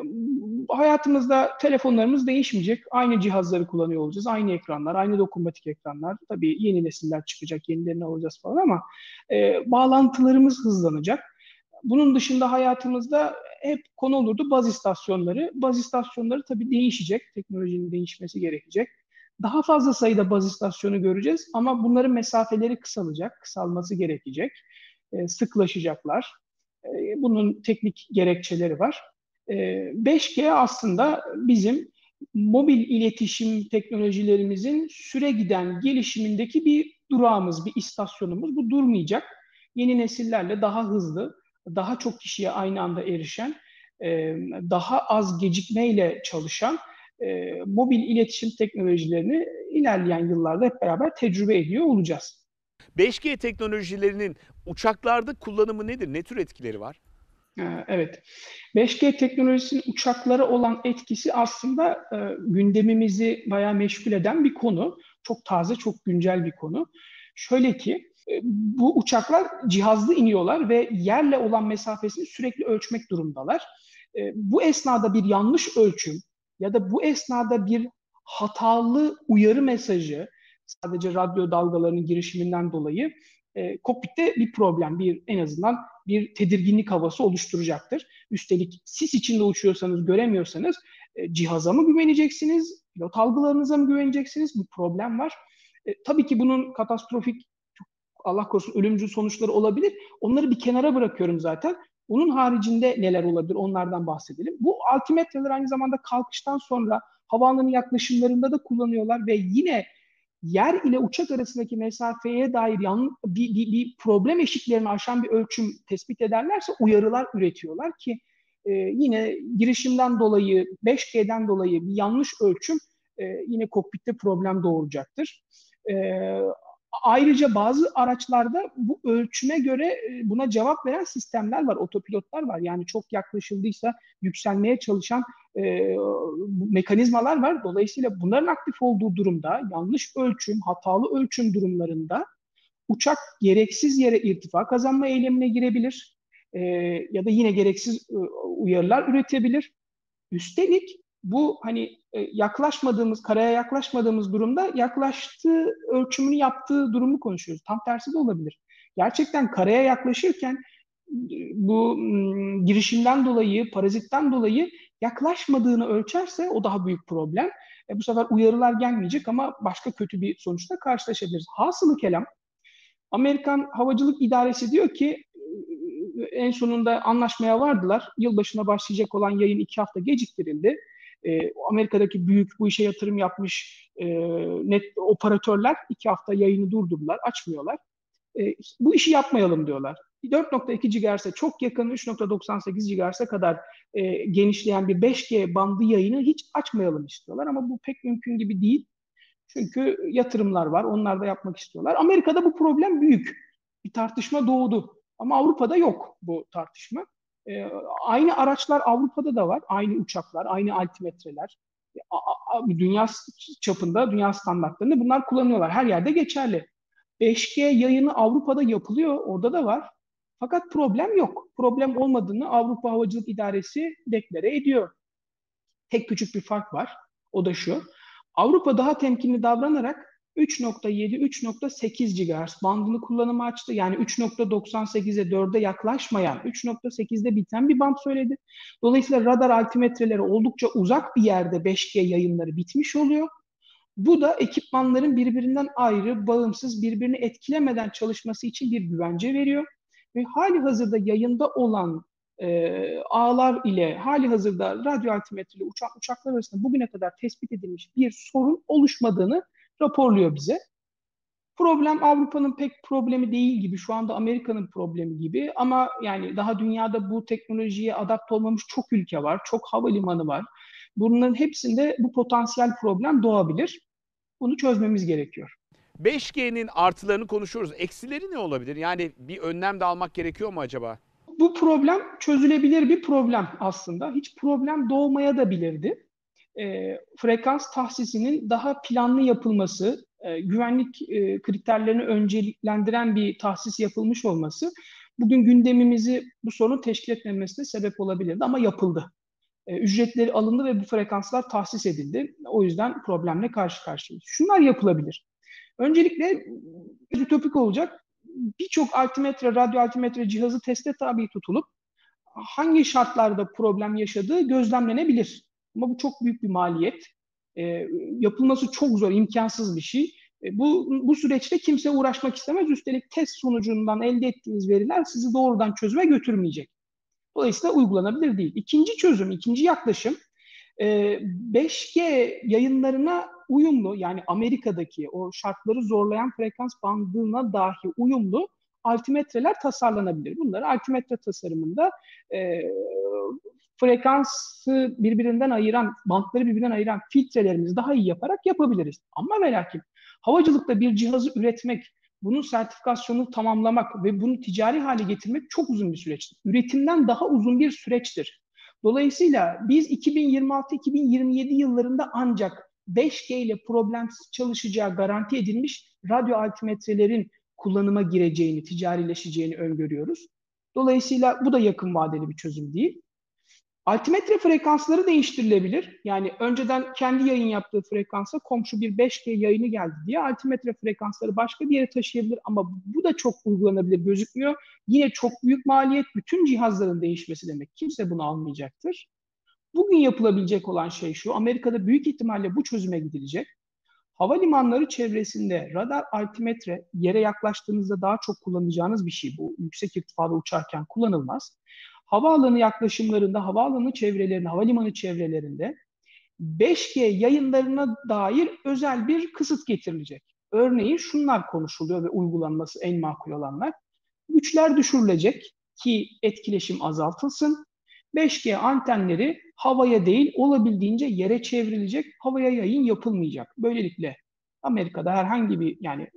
hayatımızda telefonlarımız değişmeyecek. Aynı cihazları kullanıyor olacağız. Aynı ekranlar, aynı dokunmatik ekranlar. Tabii yeni nesiller çıkacak, yenilerini alacağız falan ama e, bağlantılarımız hızlanacak. Bunun dışında hayatımızda hep konu olurdu baz istasyonları. Baz istasyonları tabii değişecek. Teknolojinin değişmesi gerekecek. Daha fazla sayıda baz istasyonu göreceğiz ama bunların mesafeleri kısalacak, kısalması gerekecek. E, sıklaşacaklar. E, bunun teknik gerekçeleri var. 5G ee, aslında bizim mobil iletişim teknolojilerimizin süre giden gelişimindeki bir durağımız, bir istasyonumuz. Bu durmayacak. Yeni nesillerle daha hızlı, daha çok kişiye aynı anda erişen, e, daha az gecikmeyle çalışan e, mobil iletişim teknolojilerini ilerleyen yıllarda hep beraber tecrübe ediyor olacağız. 5G teknolojilerinin uçaklarda kullanımı nedir? Ne tür etkileri var? Ee, evet. 5G teknolojisinin uçaklara olan etkisi aslında e, gündemimizi bayağı meşgul eden bir konu. Çok taze, çok güncel bir konu. Şöyle ki e, bu uçaklar cihazlı iniyorlar ve yerle olan mesafesini sürekli ölçmek durumdalar. E, bu esnada bir yanlış ölçüm ya da bu esnada bir hatalı uyarı mesajı sadece radyo dalgalarının girişiminden dolayı e, kokpitte bir problem, bir en azından bir tedirginlik havası oluşturacaktır. Üstelik sis içinde uçuyorsanız, göremiyorsanız e, cihaza mı güveneceksiniz, pilot algılarınıza mı güveneceksiniz? Bir problem var. E, tabii ki bunun katastrofik, Allah korusun ölümcül sonuçları olabilir. Onları bir kenara bırakıyorum zaten. Onun haricinde neler olabilir onlardan bahsedelim. Bu altimetreler aynı zamanda kalkıştan sonra havaalanı yaklaşımlarında da kullanıyorlar ve yine yer ile uçak arasındaki mesafeye dair yan, bir, bir, bir problem eşiklerini aşan bir ölçüm tespit ederlerse uyarılar üretiyorlar ki e, yine girişimden dolayı 5G'den dolayı bir yanlış ölçüm e, yine kokpitte problem doğuracaktır. E, ayrıca bazı araçlarda bu ölçüme göre e, buna cevap veren sistemler var, otopilotlar var. Yani çok yaklaşıldıysa yükselmeye çalışan e, mekanizmalar var. Dolayısıyla bunların aktif olduğu durumda yanlış ölçüm, hatalı ölçüm durumlarında uçak gereksiz yere irtifa kazanma eylemine girebilir e, ya da yine gereksiz e, uyarılar üretebilir. Üstelik bu hani e, yaklaşmadığımız, karaya yaklaşmadığımız durumda yaklaştığı ölçümünü yaptığı durumu konuşuyoruz. Tam tersi de olabilir. Gerçekten karaya yaklaşırken bu girişimden dolayı, parazitten dolayı yaklaşmadığını ölçerse o daha büyük problem. E, bu sefer uyarılar gelmeyecek ama başka kötü bir sonuçla karşılaşabiliriz. Hasılı kelam, Amerikan Havacılık İdaresi diyor ki en sonunda anlaşmaya vardılar. Yılbaşına başlayacak olan yayın iki hafta geciktirildi. E, Amerika'daki büyük bu işe yatırım yapmış e, net operatörler iki hafta yayını durdurdular, açmıyorlar. E, bu işi yapmayalım diyorlar. 4.2 GHz'e çok yakın 3.98 GHz'e kadar e, genişleyen bir 5G bandı yayını hiç açmayalım istiyorlar ama bu pek mümkün gibi değil. Çünkü yatırımlar var, onlar da yapmak istiyorlar. Amerika'da bu problem büyük. Bir tartışma doğdu. Ama Avrupa'da yok bu tartışma. E, aynı araçlar Avrupa'da da var. Aynı uçaklar, aynı altimetreler. A, a, dünya çapında, dünya standartlarında bunlar kullanıyorlar. Her yerde geçerli. 5G yayını Avrupa'da yapılıyor, orada da var. Fakat problem yok. Problem olmadığını Avrupa Havacılık İdaresi deklare ediyor. Tek küçük bir fark var. O da şu. Avrupa daha temkinli davranarak 3.7-3.8 GHz bandını kullanıma açtı. Yani 3.98'e 4'e yaklaşmayan, 3.8'de biten bir band söyledi. Dolayısıyla radar altimetreleri oldukça uzak bir yerde 5G yayınları bitmiş oluyor. Bu da ekipmanların birbirinden ayrı, bağımsız, birbirini etkilemeden çalışması için bir güvence veriyor. Ve hali hazırda yayında olan e, ağlar ile hali hazırda radyo altimetreli uçak, uçaklar arasında bugüne kadar tespit edilmiş bir sorun oluşmadığını raporluyor bize. Problem Avrupa'nın pek problemi değil gibi, şu anda Amerika'nın problemi gibi ama yani daha dünyada bu teknolojiye adapte olmamış çok ülke var, çok havalimanı var. Bunların hepsinde bu potansiyel problem doğabilir. Bunu çözmemiz gerekiyor. 5G'nin artılarını konuşuyoruz. Eksileri ne olabilir? Yani bir önlem de almak gerekiyor mu acaba? Bu problem çözülebilir bir problem aslında. Hiç problem doğmaya da bilirdi. E, frekans tahsisinin daha planlı yapılması, e, güvenlik e, kriterlerini önceliklendiren bir tahsis yapılmış olması bugün gündemimizi bu sorunu teşkil etmemesine sebep olabilirdi ama yapıldı. E, ücretleri alındı ve bu frekanslar tahsis edildi. O yüzden problemle karşı karşıyayız. Şunlar yapılabilir. Öncelikle ütopik olacak. Birçok altimetre, radyo altimetre cihazı teste tabi tutulup hangi şartlarda problem yaşadığı gözlemlenebilir. Ama bu çok büyük bir maliyet. E, yapılması çok zor, imkansız bir şey. E, bu, bu süreçte kimse uğraşmak istemez. Üstelik test sonucundan elde ettiğiniz veriler sizi doğrudan çözüme götürmeyecek. Dolayısıyla uygulanabilir değil. İkinci çözüm, ikinci yaklaşım 5G e, yayınlarına uyumlu yani Amerika'daki o şartları zorlayan frekans bandına dahi uyumlu altimetreler tasarlanabilir. Bunları altimetre tasarımında e, frekansı birbirinden ayıran, bantları birbirinden ayıran filtrelerimizi daha iyi yaparak yapabiliriz. Ama ve lakin havacılıkta bir cihazı üretmek, bunun sertifikasyonunu tamamlamak ve bunu ticari hale getirmek çok uzun bir süreçtir. Üretimden daha uzun bir süreçtir. Dolayısıyla biz 2026-2027 yıllarında ancak 5G ile problemsiz çalışacağı garanti edilmiş radyo altimetrelerin kullanıma gireceğini, ticarileşeceğini öngörüyoruz. Dolayısıyla bu da yakın vadeli bir çözüm değil. Altimetre frekansları değiştirilebilir. Yani önceden kendi yayın yaptığı frekansa komşu bir 5G yayını geldi diye altimetre frekansları başka bir yere taşıyabilir ama bu da çok uygulanabilir gözükmüyor. Yine çok büyük maliyet bütün cihazların değişmesi demek. Kimse bunu almayacaktır. Bugün yapılabilecek olan şey şu. Amerika'da büyük ihtimalle bu çözüme gidilecek. Havalimanları çevresinde radar altimetre yere yaklaştığınızda daha çok kullanacağınız bir şey. Bu yüksek irtifada uçarken kullanılmaz havaalanı yaklaşımlarında, havaalanı çevrelerinde, havalimanı çevrelerinde 5G yayınlarına dair özel bir kısıt getirilecek. Örneğin şunlar konuşuluyor ve uygulanması en makul olanlar. Güçler düşürülecek ki etkileşim azaltılsın. 5G antenleri havaya değil olabildiğince yere çevrilecek, havaya yayın yapılmayacak. Böylelikle Amerika'da herhangi bir yani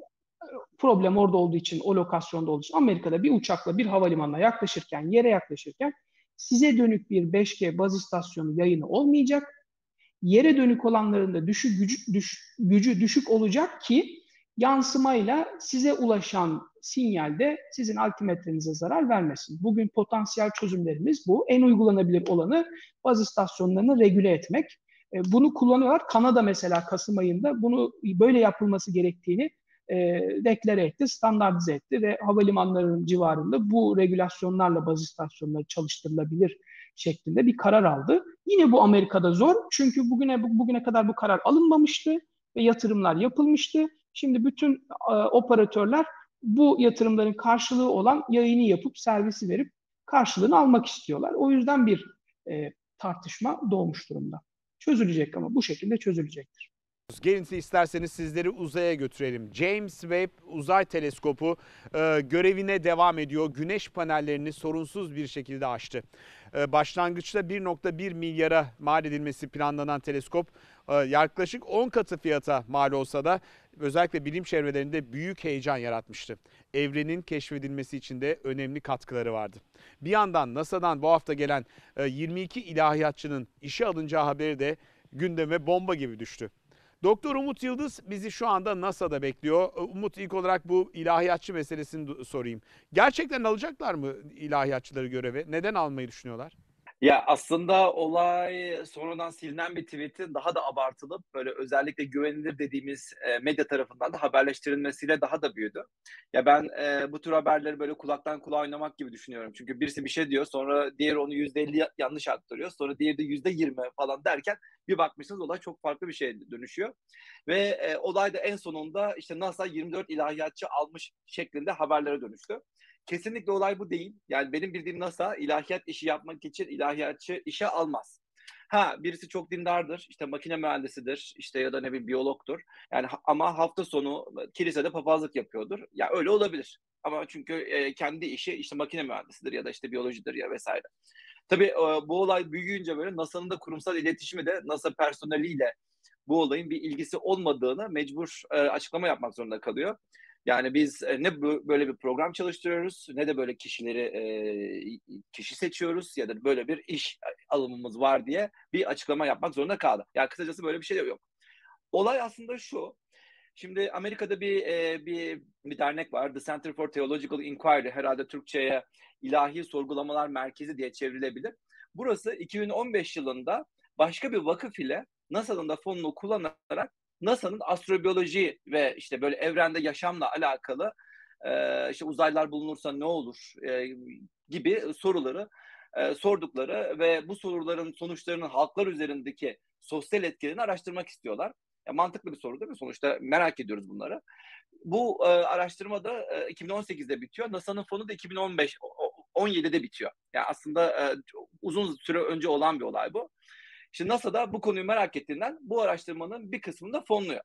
problem orada olduğu için, o lokasyonda olduğu için Amerika'da bir uçakla bir havalimanına yaklaşırken, yere yaklaşırken size dönük bir 5G baz istasyonu yayını olmayacak. Yere dönük olanların da düşük gücü, düş, gücü düşük olacak ki yansımayla size ulaşan sinyalde sizin altimetrenize zarar vermesin. Bugün potansiyel çözümlerimiz bu. En uygulanabilir olanı baz istasyonlarını regüle etmek. E, bunu kullanıyorlar. Kanada mesela Kasım ayında bunu böyle yapılması gerektiğini e, deklare etti, standartize etti ve havalimanlarının civarında bu regülasyonlarla baz istasyonları çalıştırılabilir şeklinde bir karar aldı. Yine bu Amerika'da zor çünkü bugüne bugüne kadar bu karar alınmamıştı ve yatırımlar yapılmıştı. Şimdi bütün e, operatörler bu yatırımların karşılığı olan yayını yapıp servisi verip karşılığını almak istiyorlar. O yüzden bir e, tartışma doğmuş durumda. Çözülecek ama bu şekilde çözülecektir. Gelin isterseniz sizleri uzaya götürelim. James Webb Uzay Teleskopu e, görevine devam ediyor. Güneş panellerini sorunsuz bir şekilde açtı. E, başlangıçta 1.1 milyara mal edilmesi planlanan teleskop e, yaklaşık 10 katı fiyata mal olsa da özellikle bilim çevrelerinde büyük heyecan yaratmıştı. Evrenin keşfedilmesi için de önemli katkıları vardı. Bir yandan NASA'dan bu hafta gelen e, 22 ilahiyatçının işe alınacağı haberi de gündeme bomba gibi düştü. Doktor Umut Yıldız bizi şu anda NASA'da bekliyor. E, Umut ilk olarak bu ilahiyatçı meselesini sorayım. Gerçekten alacaklar mı ilahiyatçıları göreve? Neden almayı düşünüyorlar? Ya aslında olay sonradan silinen bir tweetin daha da abartılıp böyle özellikle güvenilir dediğimiz e, medya tarafından da haberleştirilmesiyle daha da büyüdü. Ya ben e, bu tür haberleri böyle kulaktan kulağa oynamak gibi düşünüyorum. Çünkü birisi bir şey diyor sonra diğeri onu %50 ya- yanlış aktarıyor. Sonra diğeri de %20 falan derken bir bakmışsınız olay çok farklı bir şeye dönüşüyor. Ve e, olay da en sonunda işte NASA 24 ilahiyatçı almış şeklinde haberlere dönüştü. Kesinlikle olay bu değil. Yani benim bildiğim NASA ilahiyat işi yapmak için ilahiyatçı işe almaz. Ha birisi çok dindardır, işte makine mühendisidir, işte ya da ne bileyim biyologtur. Yani ama hafta sonu kilisede papazlık yapıyordur. Ya öyle olabilir. Ama çünkü e, kendi işi işte makine mühendisidir ya da işte biyolojidir ya vesaire. Tabii e, bu olay büyüyünce böyle NASA'nın da kurumsal iletişimi de NASA personeliyle bu olayın bir ilgisi olmadığını mecbur e, açıklama yapmak zorunda kalıyor. Yani biz e, ne böyle bir program çalıştırıyoruz ne de böyle kişileri e, kişi seçiyoruz ya da böyle bir iş alımımız var diye bir açıklama yapmak zorunda kaldı. Yani kısacası böyle bir şey yok. Olay aslında şu. Şimdi Amerika'da bir e, bir bir dernek var. The Center for Theological Inquiry herhalde Türkçe'ye İlahi Sorgulamalar Merkezi diye çevrilebilir. Burası 2015 yılında başka bir vakıf ile NASA'nın da fonunu kullanarak NASA'nın astrobiyoloji ve işte böyle evrende yaşamla alakalı e, işte uzaylılar bulunursa ne olur e, gibi soruları e, sordukları ve bu soruların sonuçlarının halklar üzerindeki sosyal etkilerini araştırmak istiyorlar. Ya mantıklı bir soru değil mi? Sonuçta merak ediyoruz bunları. Bu e, araştırma da e, 2018'de bitiyor. NASA'nın fonu da 2015 o- o- 17'de bitiyor. Yani aslında e, uzun süre önce olan bir olay bu. Şimdi NASA da bu konuyu merak ettiğinden bu araştırmanın bir kısmını da fonluyor.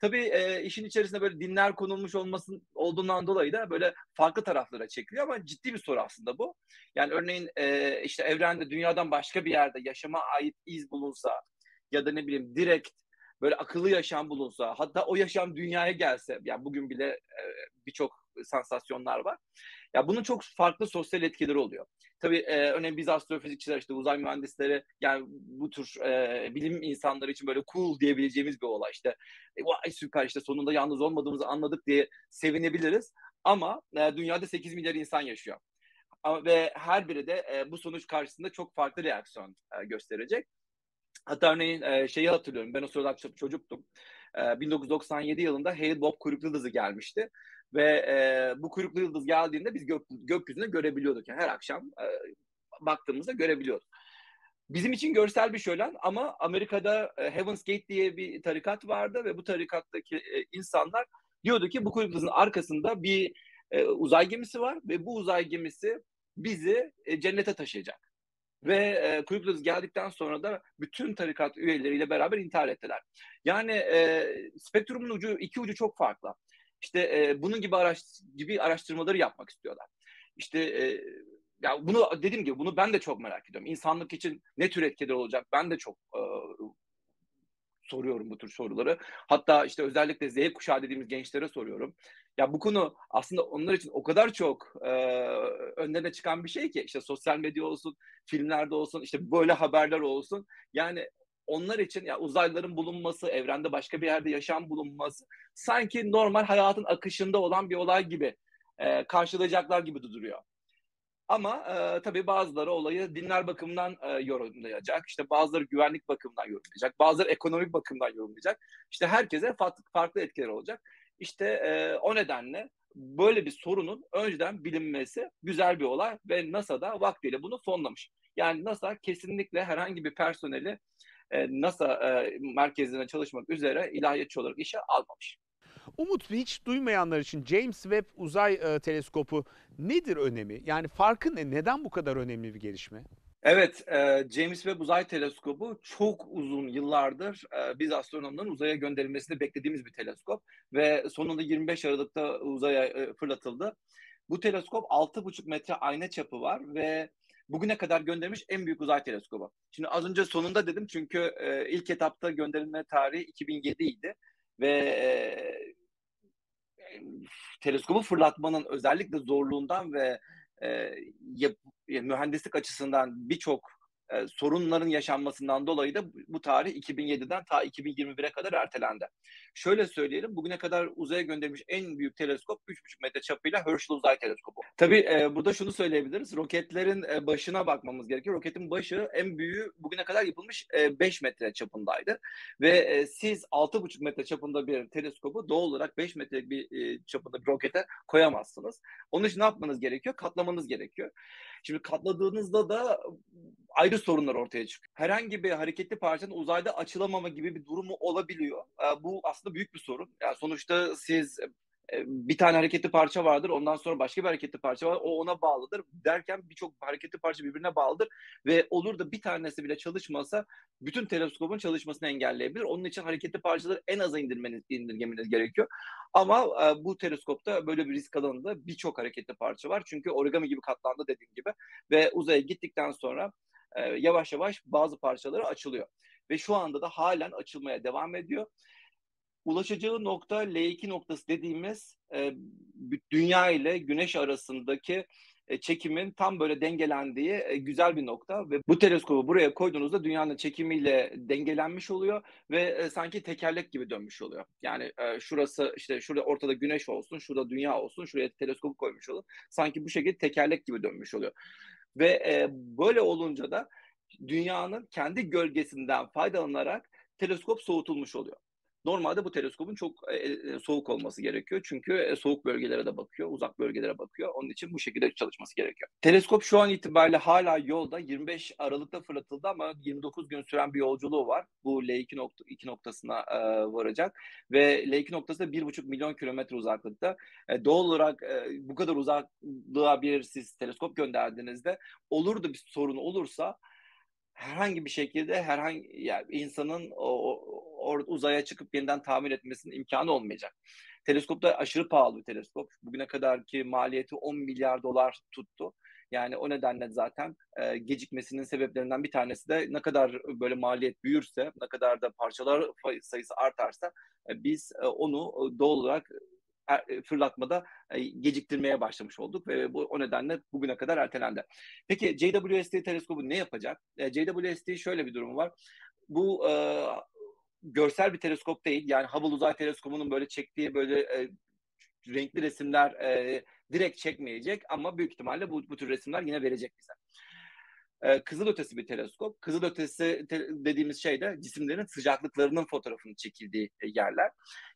Tabii e, işin içerisinde böyle dinler konulmuş olmasın olduğundan dolayı da böyle farklı taraflara çekiliyor ama ciddi bir soru aslında bu. Yani örneğin e, işte evrende dünyadan başka bir yerde yaşama ait iz bulunsa ya da ne bileyim direkt böyle akıllı yaşam bulunsa hatta o yaşam dünyaya gelse yani bugün bile e, birçok sansasyonlar var. Ya bunun çok farklı sosyal etkileri oluyor. Tabii e, örneğin biz astrofizikçiler işte uzay mühendisleri yani bu tür e, bilim insanları için böyle cool diyebileceğimiz bir olay işte e, vay süper işte sonunda yalnız olmadığımızı anladık diye sevinebiliriz ama e, dünyada 8 milyar insan yaşıyor. Ve her biri de e, bu sonuç karşısında çok farklı reaksiyon e, gösterecek. Hatta örneğin e, şeyi hatırlıyorum ben o sırada çocuktum. E, 1997 yılında Hale-Bopp kuyruklu yıldızı gelmişti. Ve e, bu kuyruklu yıldız geldiğinde biz gök, gökyüzünde görebiliyorduk. Yani her akşam e, baktığımızda görebiliyorduk. Bizim için görsel bir şölen ama Amerika'da e, Heaven's Gate diye bir tarikat vardı ve bu tarikattaki e, insanlar diyordu ki bu kuyruklu yıldızın arkasında bir e, uzay gemisi var ve bu uzay gemisi bizi e, cennete taşıyacak. Ve e, yıldız geldikten sonra da bütün tarikat üyeleriyle beraber intihar ettiler. Yani e, spektrumun ucu iki ucu çok farklı. İşte e, bunun gibi araş gibi araştırmaları yapmak istiyorlar. İşte e, ya bunu dediğim gibi bunu ben de çok merak ediyorum. İnsanlık için ne tür etkileri olacak? Ben de çok e, soruyorum bu tür soruları. Hatta işte özellikle Z kuşağı dediğimiz gençlere soruyorum. Ya bu konu aslında onlar için o kadar çok e, önlerine çıkan bir şey ki işte sosyal medya olsun, filmlerde olsun, işte böyle haberler olsun. Yani onlar için ya uzaylıların bulunması, evrende başka bir yerde yaşam bulunması sanki normal hayatın akışında olan bir olay gibi e, karşılayacaklar gibi duruyor. Ama e, tabii bazıları olayı dinler bakımından e, yorumlayacak. İşte bazıları güvenlik bakımından yorumlayacak. Bazıları ekonomik bakımdan yorumlayacak. İşte herkese farklı, farklı etkiler olacak. İşte e, o nedenle böyle bir sorunun önceden bilinmesi güzel bir olay ve NASA da vaktiyle bunu fonlamış. Yani NASA kesinlikle herhangi bir personeli e, NASA e, merkezine çalışmak üzere ilahiyatçı olarak işe almamış. Umut hiç duymayanlar için James Webb Uzay e, Teleskopu nedir önemi? Yani farkı ne? Neden bu kadar önemli bir gelişme? Evet, e, James Webb Uzay Teleskobu çok uzun yıllardır e, biz astronomların uzaya gönderilmesini beklediğimiz bir teleskop ve sonunda 25 Aralık'ta uzaya e, fırlatıldı. Bu teleskop 6,5 metre ayna çapı var ve bugüne kadar gönderilmiş en büyük uzay teleskobu. Şimdi az önce sonunda dedim çünkü e, ilk etapta gönderilme tarihi 2007 idi ve e, teleskobu fırlatmanın özellikle zorluğundan ve e, yap, mühendislik açısından birçok e, sorunların yaşanmasından dolayı da bu tarih 2007'den ta 2021'e kadar ertelendi. Şöyle söyleyelim, bugüne kadar uzaya gönderilmiş en büyük teleskop 3,5 metre çapıyla Herschel Uzay Teleskobu. Tabii e, burada şunu söyleyebiliriz, roketlerin e, başına bakmamız gerekiyor. Roketin başı en büyüğü bugüne kadar yapılmış e, 5 metre çapındaydı. Ve e, siz 6,5 metre çapında bir teleskobu doğal olarak 5 metre bir e, çapında bir rokete koyamazsınız. Onun için ne yapmanız gerekiyor? Katlamanız gerekiyor. Şimdi katladığınızda da ayrı sorunlar ortaya çıkıyor. Herhangi bir hareketli parçanın uzayda açılamama gibi bir durumu olabiliyor. Bu aslında büyük bir sorun. Yani sonuçta siz bir tane hareketli parça vardır. Ondan sonra başka bir hareketli parça var. O ona bağlıdır. Derken birçok hareketli parça birbirine bağlıdır. Ve olur da bir tanesi bile çalışmasa bütün teleskopun çalışmasını engelleyebilir. Onun için hareketli parçaları en aza indirmeniz, indirgemeniz gerekiyor. Ama e, bu teleskopta böyle bir risk alanında birçok hareketli parça var. Çünkü origami gibi katlandı dediğim gibi. Ve uzaya gittikten sonra e, yavaş yavaş bazı parçaları açılıyor. Ve şu anda da halen açılmaya devam ediyor ulaşacağı nokta L2 noktası dediğimiz e, dünya ile güneş arasındaki e, çekimin tam böyle dengelendiği e, güzel bir nokta ve bu teleskobu buraya koyduğunuzda dünyanın çekimiyle dengelenmiş oluyor ve e, sanki tekerlek gibi dönmüş oluyor. Yani e, şurası işte şurada ortada güneş olsun, şurada dünya olsun, şuraya teleskobu koymuş olun. Sanki bu şekilde tekerlek gibi dönmüş oluyor. Ve e, böyle olunca da dünyanın kendi gölgesinden faydalanarak teleskop soğutulmuş oluyor. Normalde bu teleskopun çok e, e, soğuk olması gerekiyor. Çünkü e, soğuk bölgelere de bakıyor, uzak bölgelere bakıyor. Onun için bu şekilde çalışması gerekiyor. Teleskop şu an itibariyle hala yolda. 25 Aralık'ta fırlatıldı ama 29 gün süren bir yolculuğu var. Bu L2 nokta, 2 noktasına e, varacak. Ve L2 noktası da 1,5 milyon kilometre uzaklıkta. E, doğal olarak e, bu kadar uzaklığa bir siz teleskop gönderdiğinizde olur da bir sorun olursa herhangi bir şekilde herhangi yani insanın o, o uzaya çıkıp yeniden tamir etmesinin imkanı olmayacak. Teleskop da aşırı pahalı bir teleskop. Bugüne kadarki maliyeti 10 milyar dolar tuttu. Yani o nedenle zaten e, gecikmesinin sebeplerinden bir tanesi de ne kadar böyle maliyet büyürse, ne kadar da parçalar sayısı artarsa e, biz e, onu doğal olarak e, fırlatmada e, geciktirmeye başlamış olduk ve bu o nedenle bugüne kadar ertelendi. Peki JWST teleskobu ne yapacak? E, JWST şöyle bir durum var. Bu e, görsel bir teleskop değil. Yani Hubble Uzay Teleskobu'nun böyle çektiği böyle e, renkli resimler e, direkt çekmeyecek ama büyük ihtimalle bu, bu tür resimler yine verecek bize. Ee, kızılötesi bir teleskop. Kızılötesi te- dediğimiz şey de cisimlerin sıcaklıklarının fotoğrafını çekildiği e, yerler.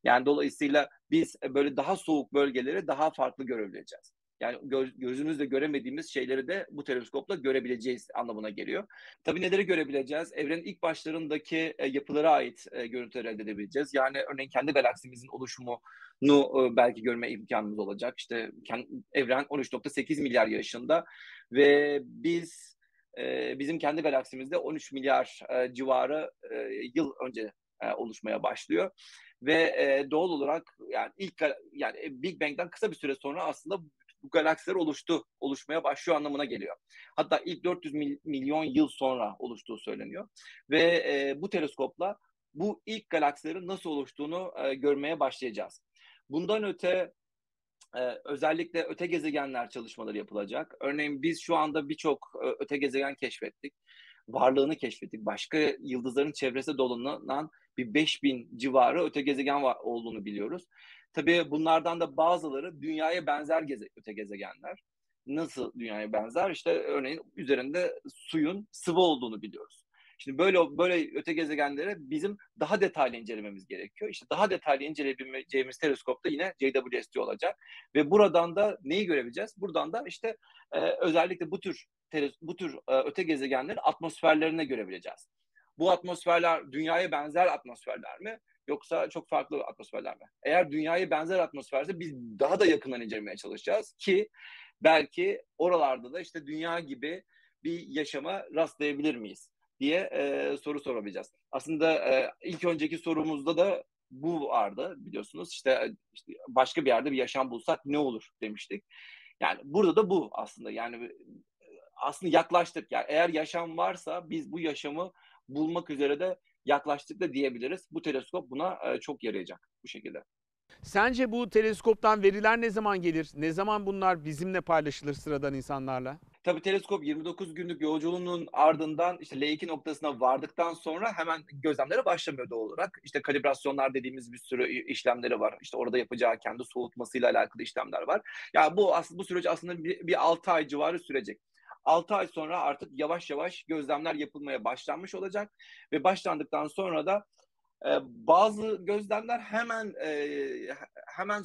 Yani dolayısıyla biz e, böyle daha soğuk bölgeleri daha farklı görebileceğiz. Yani gö- gözümüzle göremediğimiz şeyleri de bu teleskopla görebileceğiz anlamına geliyor. Tabii neleri görebileceğiz? Evrenin ilk başlarındaki e, yapılara ait e, görüntüler elde edebileceğiz. Yani örneğin kendi galaksimizin oluşumunu e, belki görme imkanımız olacak. İşte kend- evren 13.8 milyar yaşında ve biz e, bizim kendi galaksimizde 13 milyar e, civarı e, yıl önce e, oluşmaya başlıyor ve e, doğal olarak yani ilk yani Big Bang'den kısa bir süre sonra aslında bu galaksiler oluştu, oluşmaya başlıyor anlamına geliyor. Hatta ilk 400 milyon yıl sonra oluştuğu söyleniyor. Ve e, bu teleskopla bu ilk galaksilerin nasıl oluştuğunu e, görmeye başlayacağız. Bundan öte ee, özellikle öte gezegenler çalışmaları yapılacak. Örneğin biz şu anda birçok e, öte gezegen keşfettik. Varlığını keşfettik. Başka yıldızların çevresinde dolanan bir 5000 civarı öte gezegen var, olduğunu biliyoruz. Tabii bunlardan da bazıları dünyaya benzer geze, öte gezegenler. Nasıl dünyaya benzer? İşte örneğin üzerinde suyun sıvı olduğunu biliyoruz. Şimdi böyle böyle öte gezegenleri bizim daha detaylı incelememiz gerekiyor. İşte daha detaylı inceleyebileceğimiz teleskop da yine JWST olacak. Ve buradan da neyi görebileceğiz? Buradan da işte e, özellikle bu tür bu tür e, öte gezegenlerin atmosferlerine görebileceğiz. Bu atmosferler dünyaya benzer atmosferler mi? Yoksa çok farklı atmosferler mi? Eğer dünyaya benzer atmosferse biz daha da yakından incelemeye çalışacağız ki belki oralarda da işte dünya gibi bir yaşama rastlayabilir miyiz? Diye e, soru sorabileceğiz. Aslında e, ilk önceki sorumuzda da bu vardı biliyorsunuz. İşte, işte başka bir yerde bir yaşam bulsak ne olur demiştik. Yani burada da bu aslında. Yani aslında yaklaştık. Yani eğer yaşam varsa biz bu yaşamı bulmak üzere de yaklaştık da diyebiliriz. Bu teleskop buna e, çok yarayacak bu şekilde. Sence bu teleskoptan veriler ne zaman gelir? Ne zaman bunlar bizimle paylaşılır sıradan insanlarla? Tabii teleskop 29 günlük yolculuğunun ardından işte L2 noktasına vardıktan sonra hemen gözlemlere başlamıyor doğal olarak. İşte kalibrasyonlar dediğimiz bir sürü işlemleri var. İşte orada yapacağı kendi soğutmasıyla alakalı işlemler var. Yani bu bu süreç aslında bir, bir 6 ay civarı sürecek. 6 ay sonra artık yavaş yavaş gözlemler yapılmaya başlanmış olacak ve başlandıktan sonra da e, bazı gözlemler hemen e, hemen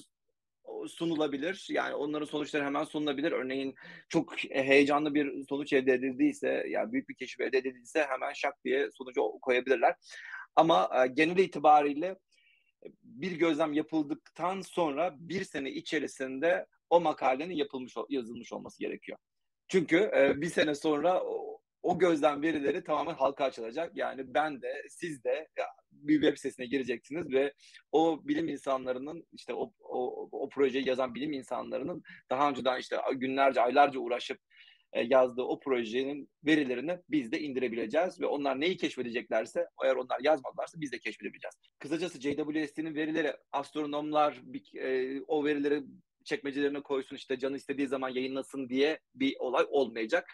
sunulabilir. Yani onların sonuçları hemen sunulabilir. Örneğin çok heyecanlı bir sonuç elde edildiyse, yani büyük bir keşif elde edildiyse hemen şak diye sonucu koyabilirler. Ama e, genel itibariyle bir gözlem yapıldıktan sonra bir sene içerisinde o makalenin yapılmış yazılmış olması gerekiyor. Çünkü e, bir sene sonra o gözlem verileri tamamen halka açılacak. Yani ben de siz de bir web sitesine gireceksiniz ve o bilim insanlarının işte o, o, o projeyi yazan bilim insanlarının daha önceden işte günlerce aylarca uğraşıp e, yazdığı o projenin verilerini biz de indirebileceğiz ve onlar neyi keşfedeceklerse eğer onlar yazmadılarsa biz de keşfedebileceğiz. Kısacası JWST'nin verileri astronomlar e, o verileri çekmecelerine koysun işte canı istediği zaman yayınlasın diye bir olay olmayacak.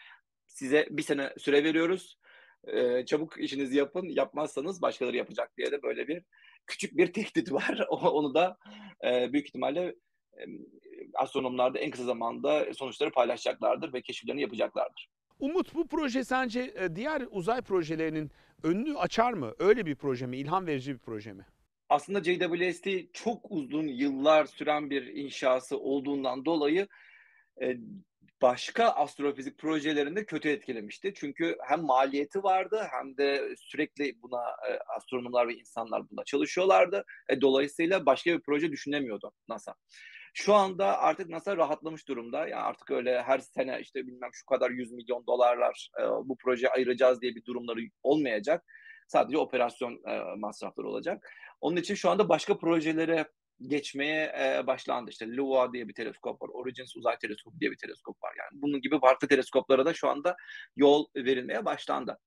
Size bir sene süre veriyoruz. Ee, çabuk işinizi yapın. Yapmazsanız başkaları yapacak diye de böyle bir küçük bir tehdit var. Onu da e, büyük ihtimalle e, astronomlar da en kısa zamanda sonuçları paylaşacaklardır ve keşiflerini yapacaklardır. Umut bu proje sence e, diğer uzay projelerinin önünü açar mı? Öyle bir proje mi? İlham verici bir proje mi? Aslında JWST çok uzun yıllar süren bir inşası olduğundan dolayı e, başka astrofizik projelerinde kötü etkilemişti. Çünkü hem maliyeti vardı hem de sürekli buna e, astronomlar ve insanlar buna çalışıyorlardı. E, dolayısıyla başka bir proje düşünemiyordu NASA. Şu anda artık NASA rahatlamış durumda. Yani artık öyle her sene işte bilmem şu kadar 100 milyon dolarlar e, bu projeye ayıracağız diye bir durumları olmayacak. Sadece operasyon e, masrafları olacak. Onun için şu anda başka projelere geçmeye e, başlandı. İşte LUA diye bir teleskop var, Origins Uzay Teleskopu diye bir teleskop var. Yani bunun gibi farklı teleskoplara da şu anda yol verilmeye başlandı.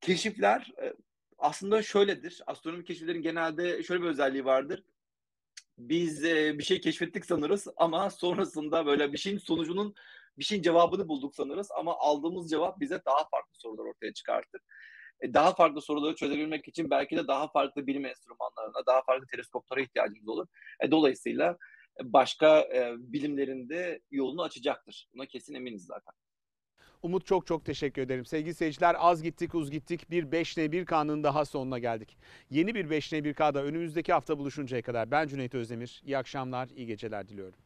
Keşifler e, aslında şöyledir. Astronomi keşiflerin genelde şöyle bir özelliği vardır. Biz e, bir şey keşfettik sanırız ama sonrasında böyle bir şeyin sonucunun bir şeyin cevabını bulduk sanırız ama aldığımız cevap bize daha farklı sorular ortaya çıkartır. E, daha farklı soruları çözebilmek için belki de daha farklı bilim enstrümanlarına, daha farklı teleskoplara ihtiyacımız olur. E, dolayısıyla başka e, bilimlerin de yolunu açacaktır. Buna kesin eminiz zaten. Umut çok çok teşekkür ederim. Sevgili seyirciler az gittik uz gittik bir 5N1K'nın daha sonuna geldik. Yeni bir 5N1K'da önümüzdeki hafta buluşuncaya kadar ben Cüneyt Özdemir. İyi akşamlar, iyi geceler diliyorum.